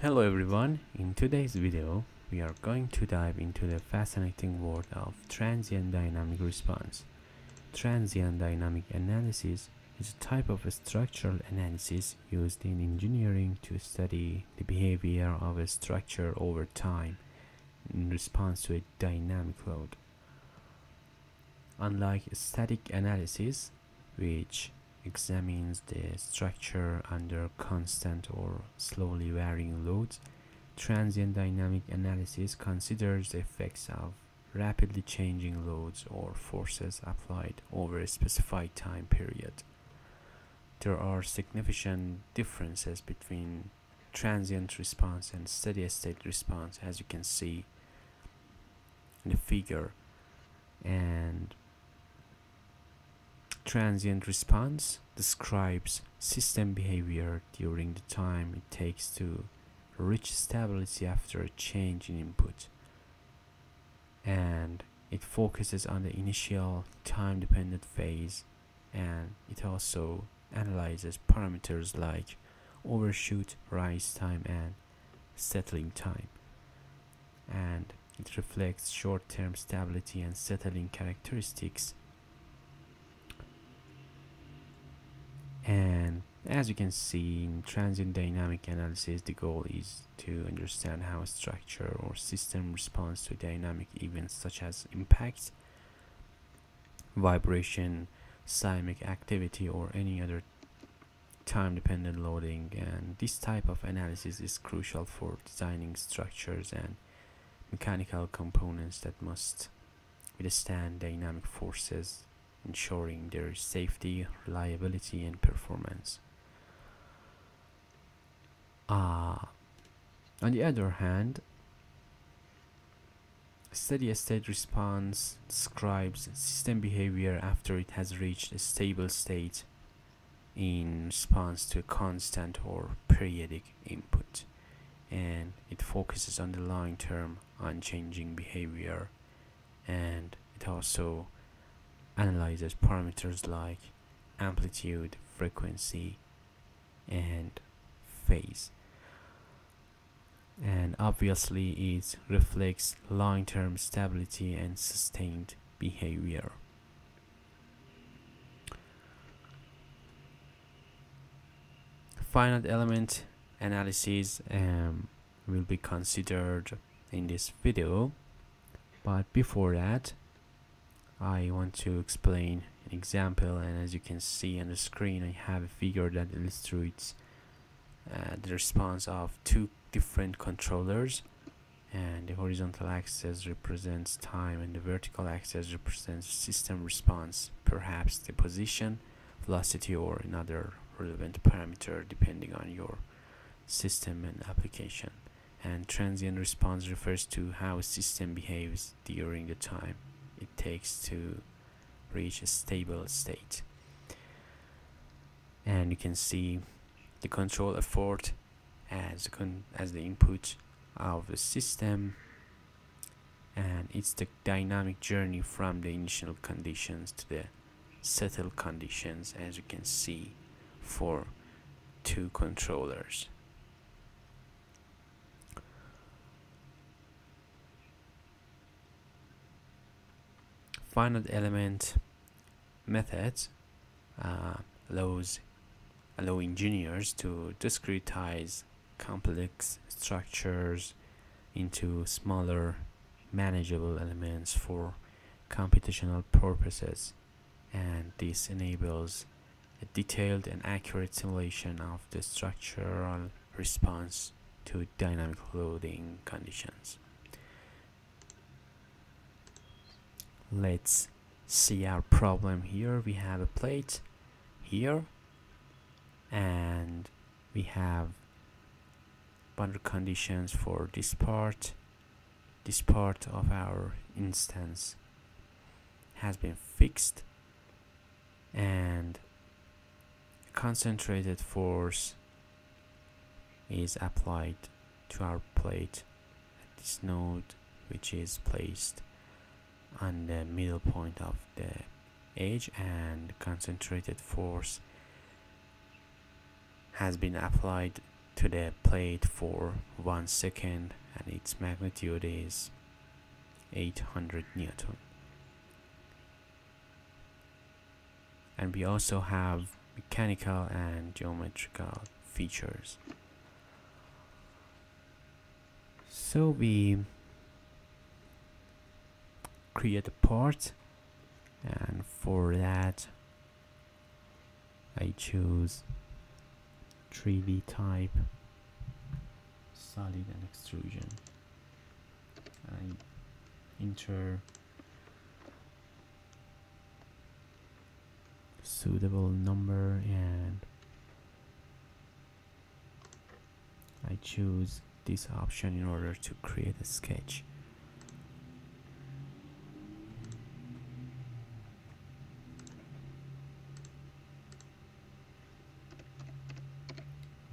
Hello everyone, in today's video we are going to dive into the fascinating world of transient dynamic response. Transient dynamic analysis is a type of structural analysis used in engineering to study the behavior of a structure over time in response to a dynamic load. Unlike static analysis, which examines the structure under constant or slowly varying loads, transient dynamic analysis considers the effects of rapidly changing loads or forces applied over a specified time period. There are significant differences between transient response and steady state response as you can see in the figure and Transient response describes system behavior during the time it takes to reach stability after a change in input. And it focuses on the initial time dependent phase and it also analyzes parameters like overshoot, rise time, and settling time. And it reflects short term stability and settling characteristics and as you can see in transient dynamic analysis the goal is to understand how a structure or system responds to dynamic events such as impact vibration seismic activity or any other time dependent loading. And this type of analysis is crucial for designing structures and mechanical components that must withstand dynamic forces ensuring their safety, reliability, and performance. Uh, on the other hand, steady state response describes system behavior after it has reached a stable state in response to a constant or periodic input and it focuses on the long term unchanging behavior and it also analyzes parameters like amplitude, frequency, and phase. And obviously, it reflects long term stability and sustained behavior. Finite element analysis um, will be considered in this video, but before that, I want to explain an example and as you can see on the screen I have a figure that illustrates uh, the response of two different controllers and the horizontal axis represents time and the vertical axis represents system response perhaps the position velocity or another relevant parameter depending on your system and application. And transient response refers to how a system behaves during the time it takes to reach a stable state. And you can see the control effort as as the input of the system. And it's the dynamic journey from the initial conditions to the settled conditions as you can see for two controllers finite element methods uh, allows allow engineers to discretize complex structures into smaller manageable elements for computational purposes and this enables a detailed and accurate simulation of the structural response to dynamic loading conditions. Let's see our problem here. We have a plate here and we have boundary conditions for this part. This part of our instance has been fixed and concentrated force is applied to our plate at this node which is placed on the middle point of the edge and concentrated force has been applied to the plate for one second and its magnitude is 800 newton. And we also have mechanical and geometrical features. So we create a part and for that I choose 3D type solid and extrusion. I enter suitable number and I choose this option in order to create a sketch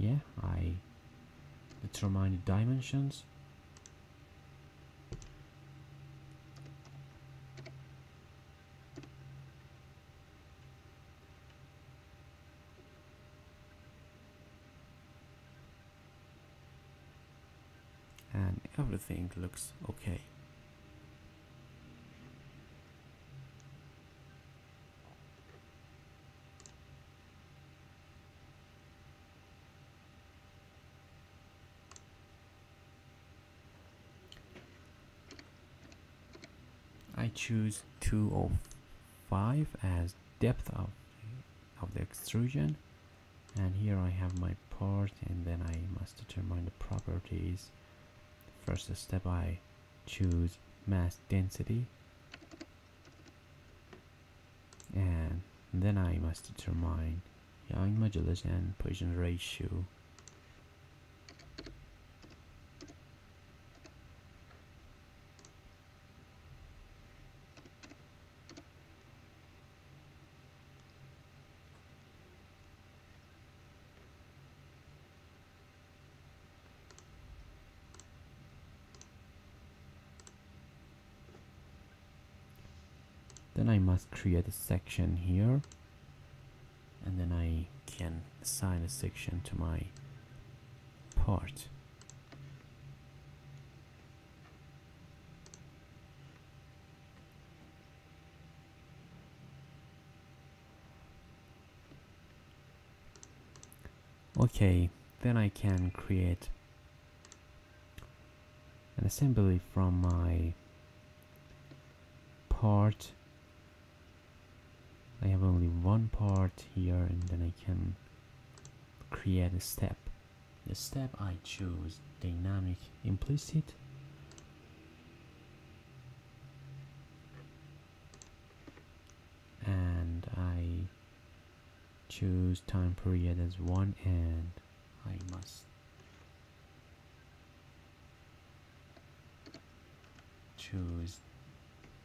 yeah I determine the dimensions. And everything looks okay I choose 205 as depth of, of the extrusion. And here I have my part and then I must determine the properties. First step I choose mass density. And then I must determine Young modulus and Poisson ratio then I must create a section here. And then I can assign a section to my part. Okay then I can create an assembly from my part I have only one part here and then I can create a step. The step I choose dynamic implicit. And I choose time period as one and I must choose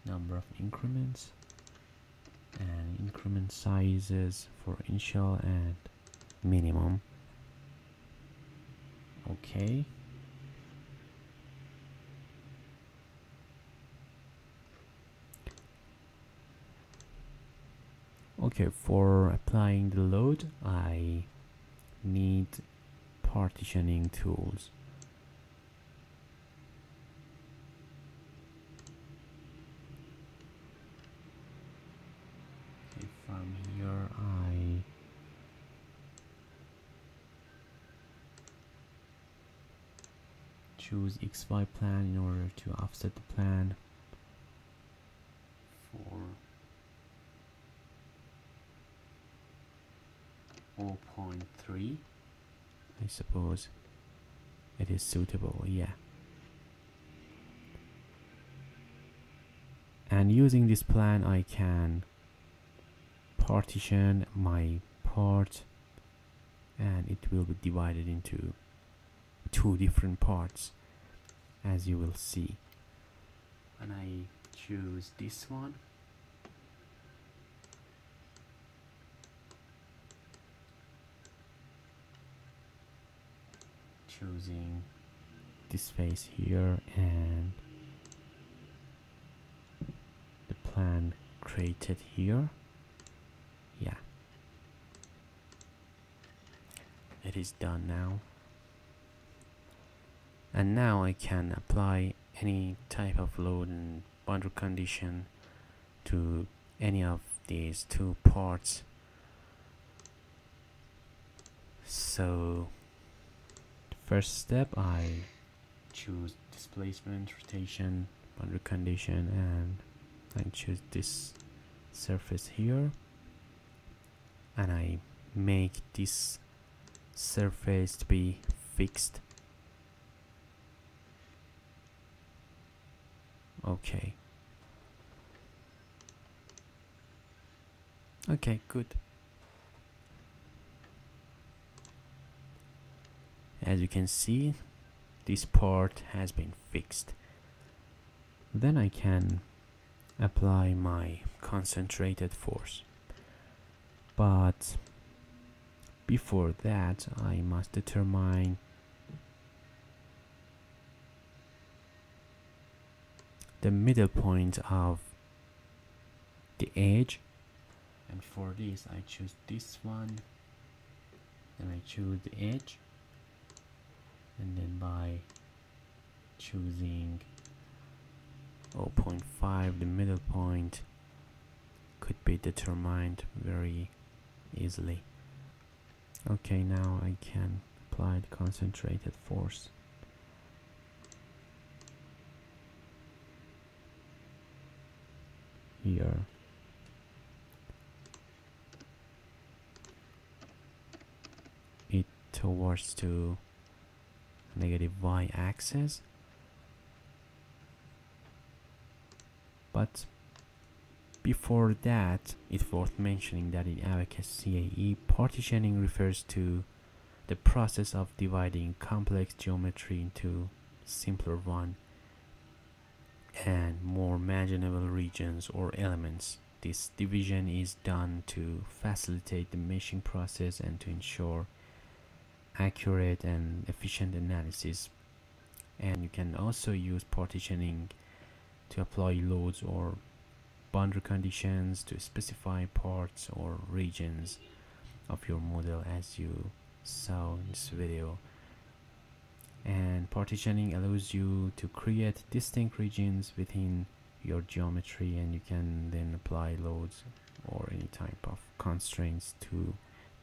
number of increments and increment sizes for initial and minimum. Okay. Okay for applying the load I need partitioning tools from here I choose XY plan in order to offset the plan. For 0.3 I suppose it is suitable yeah. And using this plan I can partition my part and it will be divided into two different parts as you will see. And I choose this one. Choosing this face here and the plan created here. Yeah. It is done now and now I can apply any type of load and boundary condition to any of these two parts. So the first step I choose displacement rotation boundary condition and I choose this surface here. And I make this surface to be fixed okay. Okay good. As you can see this part has been fixed. Then I can apply my concentrated force. But before that I must determine the middle point of the edge. And for this I choose this one. Then I choose the edge. And then by choosing 0.5 the middle point could be determined very easily. Okay now I can apply the concentrated force here. It towards to negative y-axis but before that it's worth mentioning that in Abaqus CAE partitioning refers to the process of dividing complex geometry into simpler one and more manageable regions or elements. This division is done to facilitate the meshing process and to ensure accurate and efficient analysis. And you can also use partitioning to apply loads or boundary conditions to specify parts or regions of your model as you saw in this video and partitioning allows you to create distinct regions within your geometry and you can then apply loads or any type of constraints to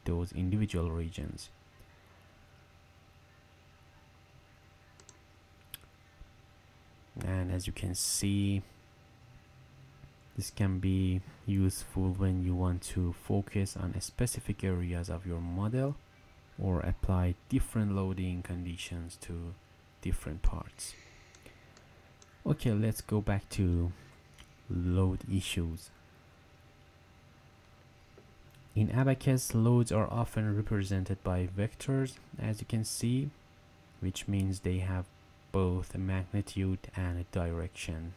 those individual regions. And as you can see this can be useful when you want to focus on specific areas of your model or apply different loading conditions to different parts. Okay let's go back to load issues. In Abaqus loads are often represented by vectors as you can see which means they have both a magnitude and a direction.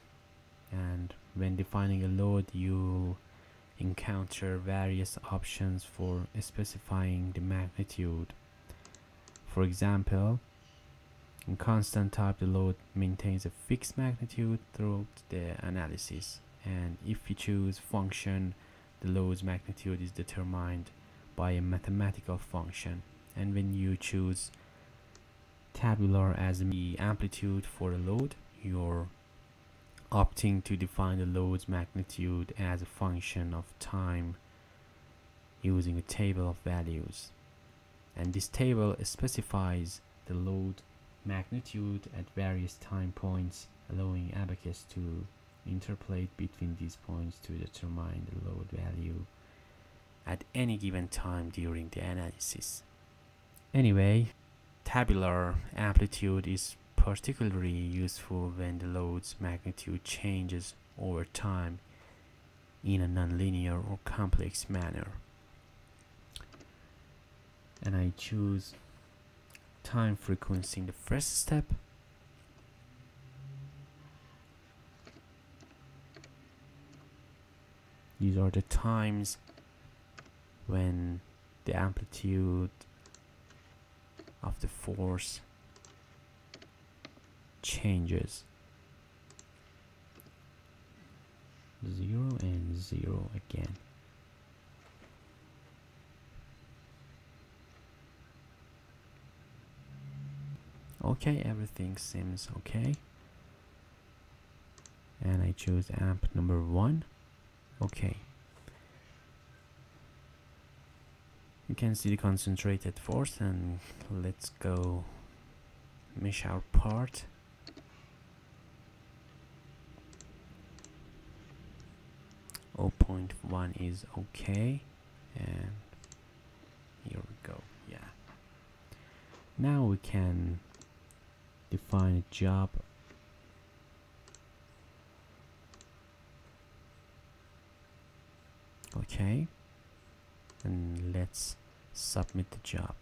And when defining a load you encounter various options for specifying the magnitude. For example in constant type the load maintains a fixed magnitude throughout the analysis and if you choose function the load's magnitude is determined by a mathematical function. And when you choose tabular as the amplitude for the load you're opting to define the load's magnitude as a function of time using a table of values. And this table specifies the load magnitude at various time points allowing Abaqus to interpolate between these points to determine the load value at any given time during the analysis. Anyway tabular amplitude is particularly useful when the load's magnitude changes over time in a nonlinear or complex manner. And I choose time frequency in the first step. These are the times when the amplitude of the force changes. 0 and 0 again. Okay everything seems okay. And I choose amp number one. Okay. You can see the concentrated force and let's go mesh our part Oh, point one is okay. And here we go yeah. Now we can define a job. Okay. And let's submit the job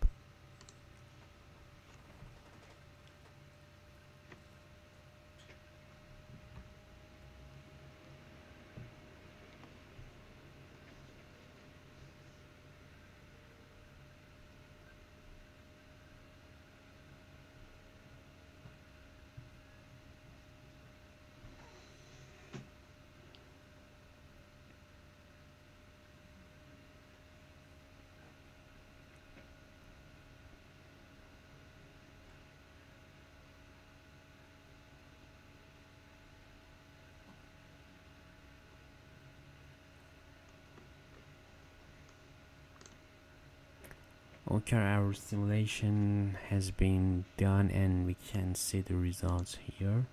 okay our simulation has been done and we can see the results here.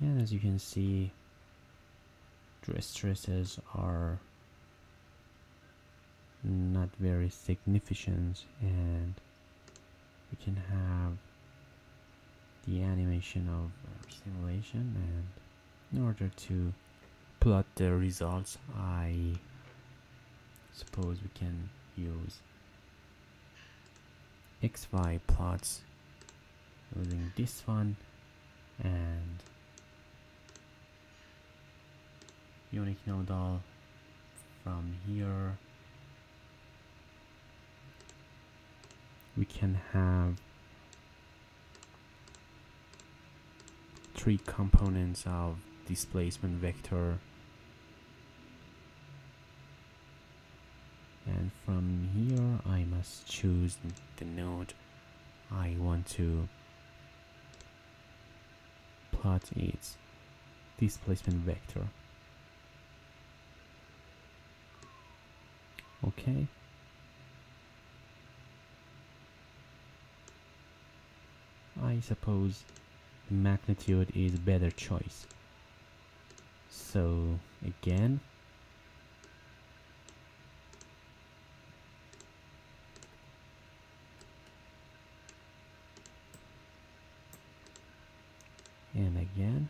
And as you can see the stresses are not very significant and we can have the animation of our simulation and in order to plot the results I suppose we can use xy plots. Using this one and unique nodal from here. We can have three components of displacement vector and from here I must choose the node I want to plot its displacement vector. Okay. I suppose the magnitude is a better choice. So again and again.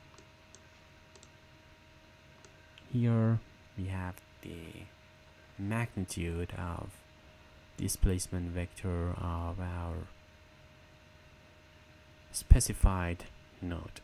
Here we have the magnitude of displacement vector of our specified node